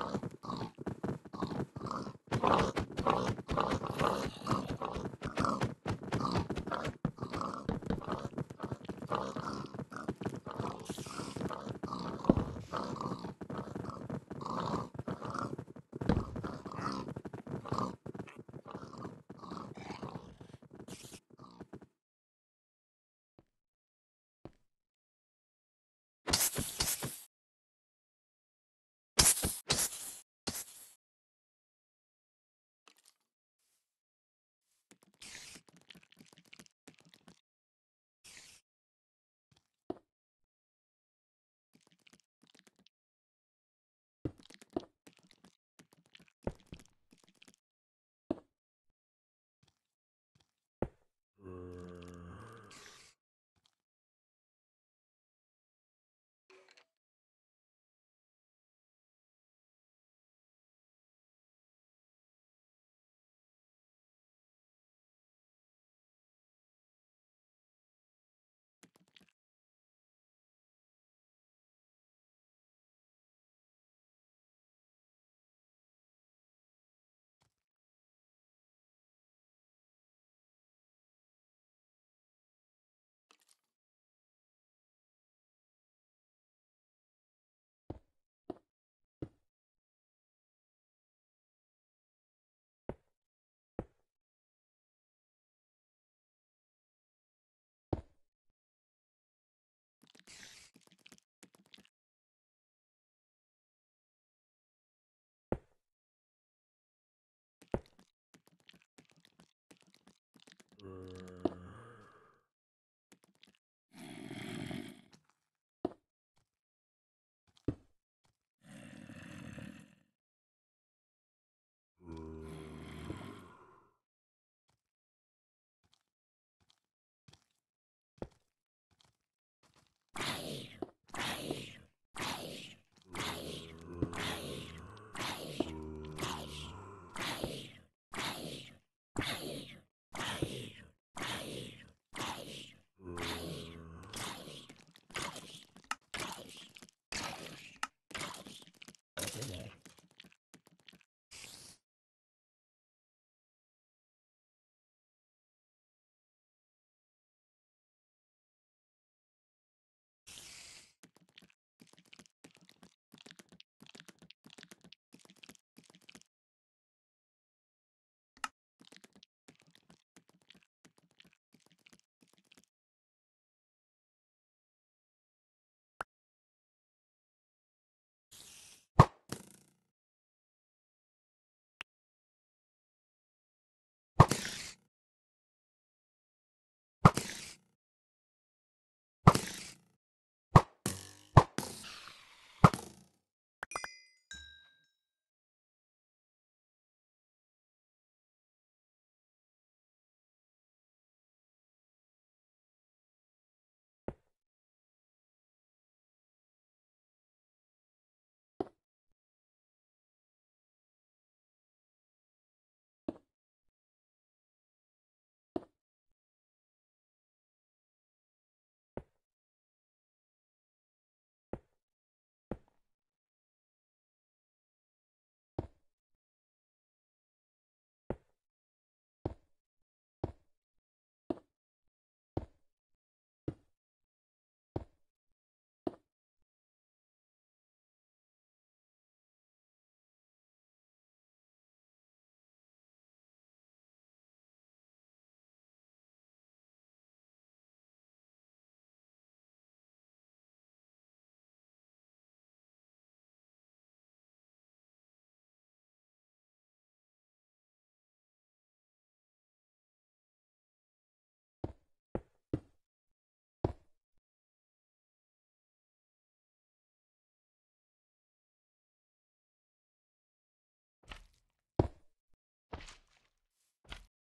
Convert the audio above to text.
Oh, oh, oh, oh, oh.